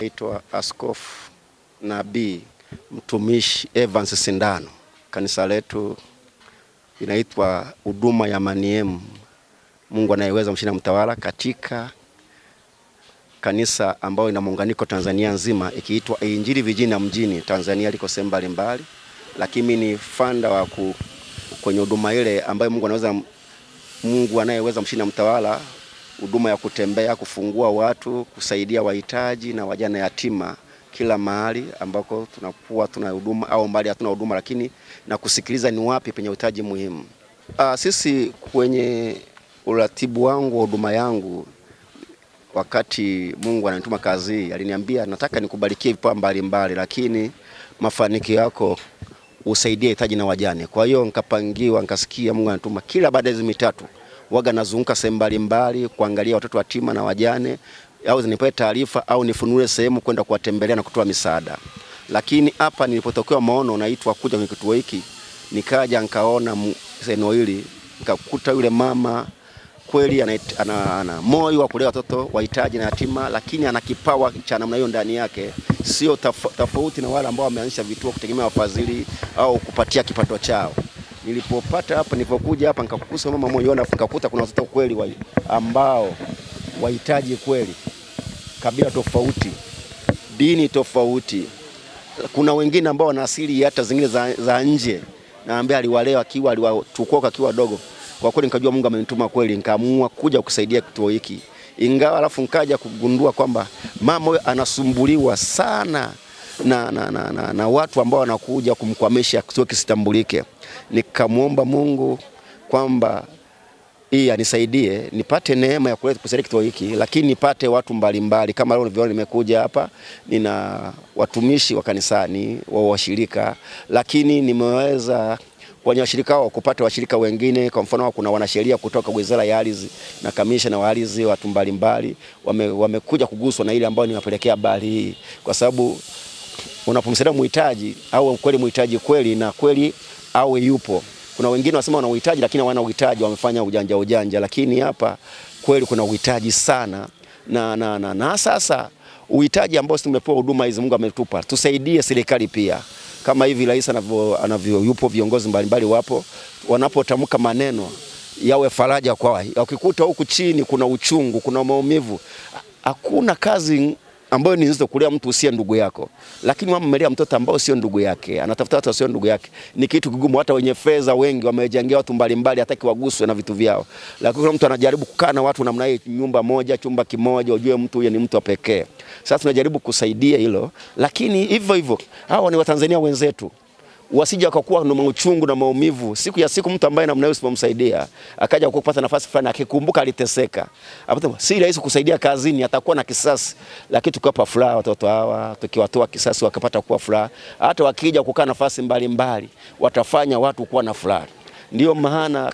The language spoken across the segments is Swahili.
Naitwa Askofu Nabii Mtumishi Evans Sindano. Kanisa letu inaitwa Huduma ya Maniemu, Mungu anayeweza mshinda mtawala, katika kanisa ambayo ina muunganiko Tanzania nzima, ikiitwa Injili vijijini na mjini. Tanzania liko sehemu mbalimbali, lakini ni fanda wa kwenye huduma ile ambayo Mungu anaweza Mungu anayeweza mshinda mtawala, huduma ya kutembea, kufungua watu, kusaidia wahitaji na wajana yatima kila mahali ambako tunakuwa tuna huduma au mbali hatuna huduma, lakini na kusikiliza ni wapi penye uhitaji muhimu. Aa, sisi kwenye uratibu wangu wa huduma yangu, wakati Mungu ananituma kazi aliniambia nataka nikubarikie vipawa mbalimbali, lakini mafanikio yako usaidie hitaji na wajane. Kwa hiyo nikapangiwa, nikasikia Mungu anatuma kila baada ya miezi mitatu waga nazunguka sehemu mbalimbali kuangalia watoto yatima na wajane, au zinipe taarifa au nifunue sehemu kwenda kuwatembelea na kutoa misaada. Lakini hapa nilipotokewa maono naitwa kuja kwenye kituo hiki, nikaja nikaona eneo hili, nikakuta yule mama kweli ana, ana, ana moyo wa kulea watoto wahitaji na yatima, lakini ana kipawa cha namna hiyo ndani yake, sio tofauti na wale ambao wameanzisha vituo kutegemea wafadhili au kupatia kipato chao. Nilipopata hapa, nilipokuja hapa nikakukusa mama moyo na nikakuta kuna watoto kweli wa, ambao wahitaji kweli, kabila tofauti, dini tofauti. Kuna wengine ambao wana asili hata zingine za, za nje, naambia aliwalea akiwa aliwatukoka akiwa dogo. Kwa kweli nikajua Mungu amenituma kweli, nikaamua kuja kusaidia kituo hiki, ingawa alafu nikaja kugundua kwamba mama huyo anasumbuliwa sana na, na, na, na, na watu ambao wanakuja kumkwamisha kituo kisitambulike. Nikamwomba Mungu kwamba hii anisaidie nipate neema ya kuleta kituo hiki, lakini nipate watu mbalimbali mbali. kama leo unavyoona nimekuja hapa, nina watumishi wa kanisani wa washirika, lakini nimeweza kwenye washirika wao kupata washirika wengine. Kwa mfano, kuna wanasheria kutoka Wizara ya Ardhi na kamishna wa ardhi, watu mbalimbali wamekuja wame, kuguswa na ile ambayo nimewapelekea habari hii, kwa sababu unapomsaidia muhitaji au kweli muhitaji kweli na kweli awe yupo. Kuna wengine wanasema wana uhitaji lakini hawana uhitaji, wamefanya ujanja ujanja, lakini hapa kweli kuna uhitaji sana na, na, na, na sasa uhitaji ambao tumepewa huduma hizi Mungu ametupa, tusaidie serikali pia kama hivi rais anavyo, anavyo yupo, viongozi mbalimbali wapo, wanapotamka maneno yawe faraja kwa. Ukikuta huku chini kuna uchungu, kuna maumivu, hakuna kazi ambayo ni nzito kulea mtu usiye ndugu yako, lakini mama amelea mtoto ambao sio ndugu yake, anatafuta watu wasio ndugu yake, ni kitu kigumu. Hata wenye fedha wengi wamejengea watu mbalimbali, hataki waguswe na vitu vyao, lakini kuna mtu anajaribu kukaa na watu namna hii, nyumba moja, chumba kimoja, ujue mtu huyo ni mtu wa pekee. Sasa tunajaribu kusaidia hilo, lakini hivyo hivyo hawa ni Watanzania wenzetu wasije wakakuwa na mauchungu na maumivu. Siku ya siku mtu ambaye namna hiyo usipomsaidia akaja kupata nafasi fulani akikumbuka aliteseka, hapo si rahisi kusaidia kazini, atakuwa na kisasi. Lakini tukiwapa furaha watoto hawa, tukiwatoa kisasi wakapata kuwa furaha, hata wakija kukaa nafasi mbalimbali watafanya watu kuwa na furaha. Ndio maana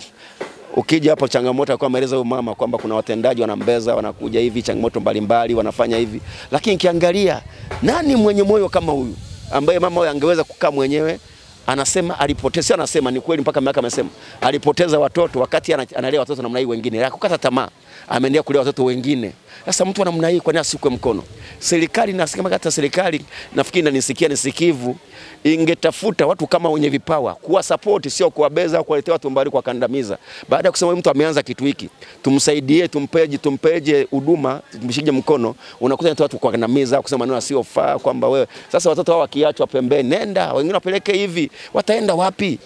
ukija hapo changamoto kwa maelezo huyo mama kwamba kuna watendaji wanambeza, wanakuja hivi, changamoto mbalimbali wanafanya hivi, lakini kiangalia nani mwenye moyo kama huyu ambaye mama huyu angeweza kukaa mwenyewe anasema alipoteza, anasema ni kweli, mpaka miaka amesema. Alipoteza watoto wakati analea watoto namna hii, wengine. Akukata tamaa, ameendelea kulea watoto wengine. Sasa mtu namna hii, kwa nini asikwe mkono? Serikali nasikia hata serikali nafikiri nanisikia nisikivu, ingetafuta watu kama wenye vipawa kuwa support, sio kuwabeza au kuwaletea watu mbali kuwakandamiza. Baada ya kusema mtu ameanza kitu hiki, tumsaidie, tumpeje, tumpeje huduma, tumshike mkono, unakuta watu kuwakandamiza, kusema maneno yasiyofaa kwamba wewe. Sasa watoto hao wakiachwa pembeni, nenda wengine wapeleke hivi, wataenda wapi?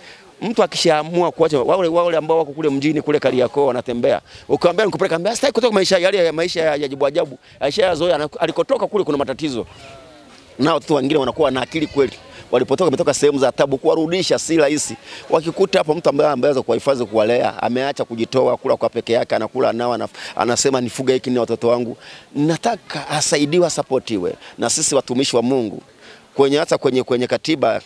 Mtu akishaamua kuacha wale wale ambao wako kule mjini kule Kariakoo wanatembea, ukamwambia nikupeleka, ambia sitaki kutoka maisha yale ya maisha ya ajabu ajabu, aisha yazoea, alikotoka kule kuna matatizo, na watoto wengine wanakuwa na akili kweli. Walipotoka wametoka sehemu za tabu, kuwarudisha si rahisi. Wakikuta hapo mtu ambaye ameweza kuwahifadhi, kuwalea, ameacha kujitoa kula kwa peke yake, anakula nao, anasema nifuge hiki ni watoto wangu, nataka asaidiwe, asapotiwe. Na sisi watumishi wa Mungu kwenye hata kwenye, kwenye katiba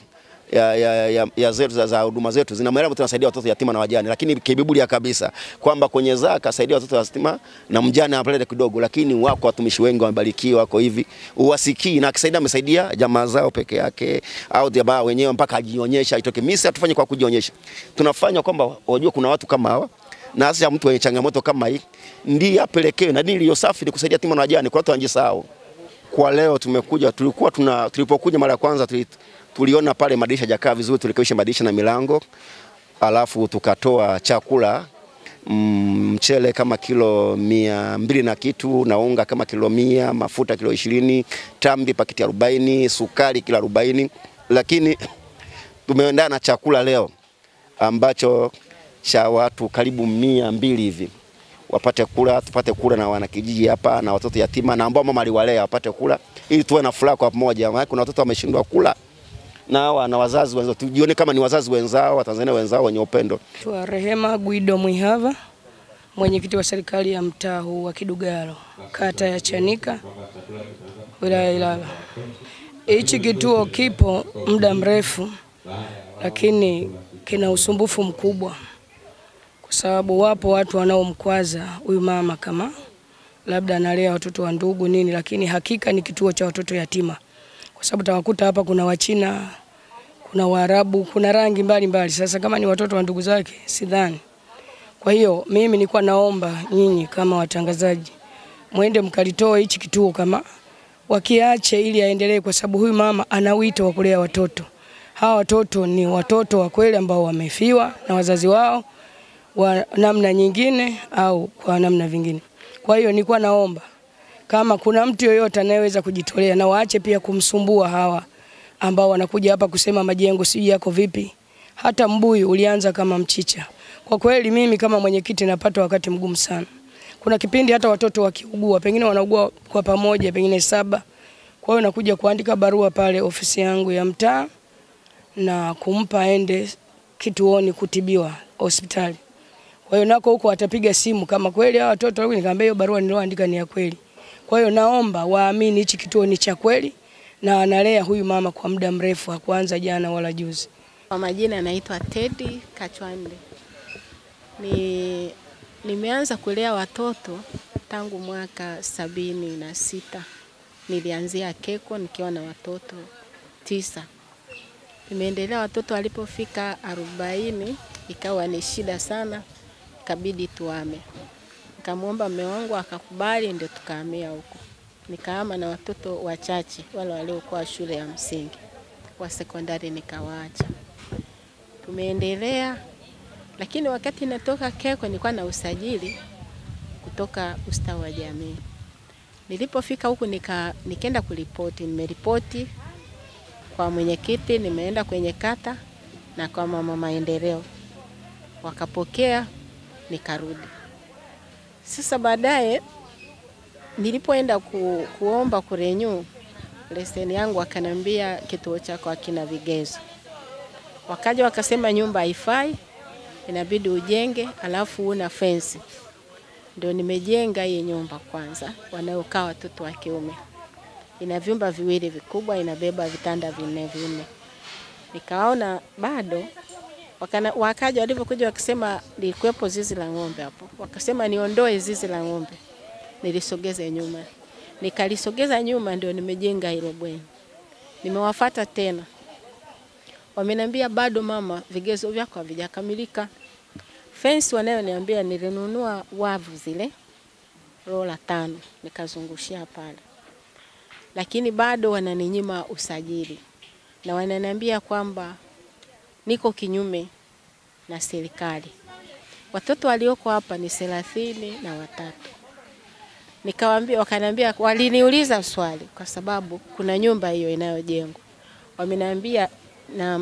ya, ya, ya, ya zetu za huduma zetu zina maelezo tunasaidia watoto yatima na wajane, lakini kibiblia kabisa kwamba kwenye zaka saidia watoto yatima na mjane apeleke kidogo, lakini wako watumishi wengi wamebarikiwa, wako hivi. Uwasikii, na akisaidia amesaidia jamaa zao peke yake au jamaa wenyewe mpaka ajionyesha itoke. Mimi hatufanye kwa kujionyesha, tunafanya kwamba wajue kuna watu kama hawa na hasa mtu mwenye changamoto kama hii ndiye apelekewe, na dini iliyo safi ni kusaidia yatima na wajane, kwa watu wanjisahau. Kwa leo tumekuja, tulikuwa tuna, tulipokuja mara ya kwanza tuli, tuliona pale madirisha hajakaa vizuri, tulikwisha madirisha na milango, alafu tukatoa chakula mm, mchele kama kilo mia mbili na kitu na unga kama kilo mia, mafuta kilo ishirini, tambi pakiti arobaini, sukari kilo arobaini, lakini tumeendana na chakula leo ambacho cha watu karibu mia mbili hivi. Wapate kula, tupate kula na wanakijiji hapa na watoto yatima na ambao mama aliwalea wapate kula, ili tuwe na furaha kwa pamoja. Maana kuna watoto wameshindwa kula na wana na wazazi wenzao, tujione kama ni wazazi wenzao, Watanzania wenzao wenye upendo. Tua Rehema Guido Mwihava, mwenyekiti wa serikali ya mtaa huu wa Kidugalo, kata ya Chanika, wilaya ya Ilala. Hichi kituo kipo muda mrefu, lakini kina usumbufu mkubwa, kwa sababu wapo watu wanaomkwaza huyu mama kama labda analea watoto wa ndugu nini, lakini hakika ni kituo cha watoto yatima, kwa sababu tawakuta hapa kuna Wachina, kuna Waarabu, kuna rangi mbalimbali mbali. Sasa kama ni watoto wa ndugu zake sidhani. Kwa hiyo mimi nilikuwa naomba nyinyi kama watangazaji mwende mkalitoe hichi kituo kama wakiache, ili aendelee, kwa sababu huyu mama ana wito wa kulea watoto. Hawa watoto ni watoto wa kweli ambao wamefiwa na wazazi wao wa namna nyingine au kwa namna vingine. Kwa hiyo nilikuwa naomba kama kuna mtu yoyote anayeweza kujitolea na waache pia kumsumbua hawa ambao wanakuja hapa kusema majengo sijui yako vipi. Hata mbuyu ulianza kama mchicha. Kwa kweli mimi kama mwenyekiti napata wakati mgumu sana. Kuna kipindi hata watoto wakiugua, pengine wanaugua kwa pamoja, pengine saba. Kwa hiyo nakuja kuandika barua pale ofisi yangu ya mtaa na kumpa aende kituoni kutibiwa hospitali. Kwa hiyo nako huko watapiga simu kama kweli hawa watoto, nikamwambia hiyo barua niloandika ni ya kweli. Kwa hiyo naomba waamini hichi kituo ni cha kweli na analea huyu mama kwa muda mrefu, hakuanza jana wala juzi. Kwa majina anaitwa Teddy Kachwande. Ni nimeanza kulea watoto tangu mwaka sabini na sita. Nilianzia Keko nikiwa na watoto tisa. Nimeendelea watoto walipofika arobaini ikawa ni shida sana, ikabidi tuame. Nikamwomba mume wangu akakubali, ndio tukahamia huko. Nikahama na watoto wachache wale waliokuwa shule ya msingi, wa sekondari nikawaacha. Tumeendelea, lakini wakati natoka Keko nilikuwa na usajili kutoka ustawi wa jamii. Nilipofika huku nika, nikaenda kuripoti, nimeripoti kwa mwenyekiti, nimeenda kwenye kata na kwa mama maendeleo, wakapokea, nikarudi. Sasa baadaye nilipoenda ku, kuomba kurenyu leseni yangu, wakaniambia kituo chako hakina vigezo. Wakaja wakasema nyumba haifai, inabidi ujenge, alafu una fensi. Ndio nimejenga hii nyumba kwanza, wanaokaa watoto wa kiume. Ina vyumba viwili vikubwa, inabeba vitanda vinne vinne. Nikaona bado wakana, wakaja walivyokuja wakisema lilikuwepo zizi la ng'ombe hapo, wakasema niondoe zizi la ng'ombe, nilisogeze nyuma, nikalisogeza nyuma, ndio nimejenga hilo bweni. Nimewafata tena, wameniambia bado mama, vigezo vyako havijakamilika. Fence wanayoniambia nilinunua wavu zile rola tano nikazungushia pale, lakini bado wananinyima usajili na wananiambia kwamba niko kinyume na serikali. Watoto walioko hapa ni thelathini na watatu. Nikawaambia, wakaniambia, waliniuliza swali kwa sababu kuna nyumba hiyo inayojengwa, wameniambia na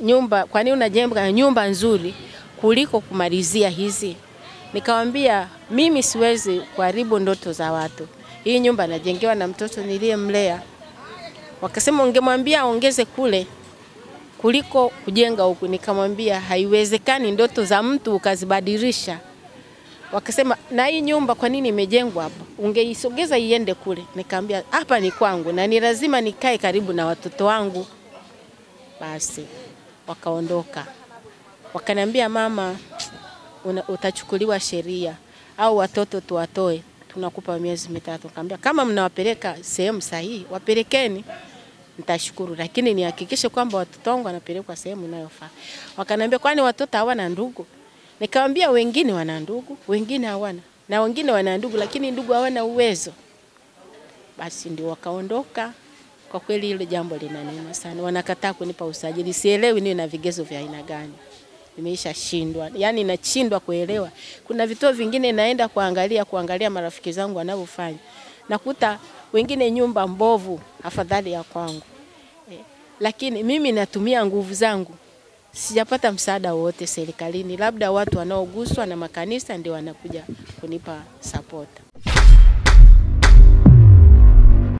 nyumba, kwa nini unajenga nyumba nzuri kuliko kumalizia hizi? Nikawambia mimi siwezi kuharibu ndoto za watu. Hii nyumba najengewa na mtoto niliyemlea. Wakasema ungemwambia aongeze kule kuliko kujenga huku. Nikamwambia haiwezekani ndoto za mtu ukazibadilisha. Wakasema na hii nyumba kwa nini imejengwa hapa? Ungeisogeza iende kule. Nikamwambia hapa ni kwangu na ni lazima nikae karibu na watoto wangu. Basi wakaondoka. Wakaniambia mama, una, utachukuliwa sheria au watoto tuwatoe, tunakupa miezi mitatu. Nikamwambia kama mnawapeleka sehemu sahihi, wapelekeni, nitashukuru, lakini nihakikishe kwamba watoto wangu wanapelekwa sehemu inayofaa. Wakaniambia kwani watoto hawana ndugu? Nikamwambia wengine wana ndugu, wengine hawana, na wengine wana ndugu, lakini ndugu hawana uwezo. basi ndio wakaondoka. Kwa kweli hilo jambo linaniuma sana, wanakataa kunipa usajili. Sielewi niwe na vigezo vya aina gani, nimeisha shindwa, yani nashindwa kuelewa. Kuna vituo vingine naenda kuangalia kuangalia marafiki zangu wanavyofanya, nakuta wengine nyumba mbovu afadhali ya kwangu eh, lakini mimi natumia nguvu zangu sijapata msaada wote serikalini, labda watu wanaoguswa na makanisa ndio wanakuja kunipa support.